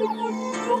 Música